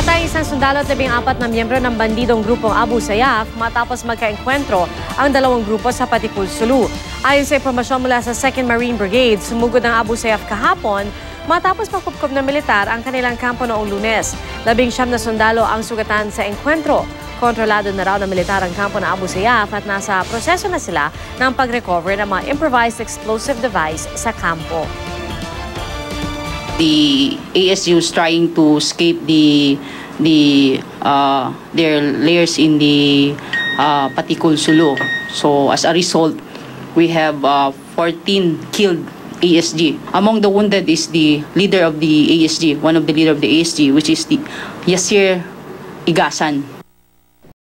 Patay isang sundalo at labing apat na miyembro ng bandidong grupong Abu Sayyaf matapos magkaengkwentro ang dalawang grupo sa Patikul, Sulu. Ayon sa impormasyon mula sa 2nd Marine Brigade, sumugod ang Abu Sayyaf kahapon matapos magkupkup ng militar ang kanilang kampo noong lunes. Labing siyam na sundalo ang sugatan sa engkwentro. Kontrolado na raw ng militar ang kampo ng Abu Sayyaf at nasa proseso na sila ng pag-recover ng mga improvised explosive device sa kampo. The ASU is trying to escape the the uh, their layers in the uh, Patikul Sulu. So as a result, we have uh, 14 killed ASG. Among the wounded is the leader of the ASG, one of the leader of the ASG, which is the Yasir Igasan.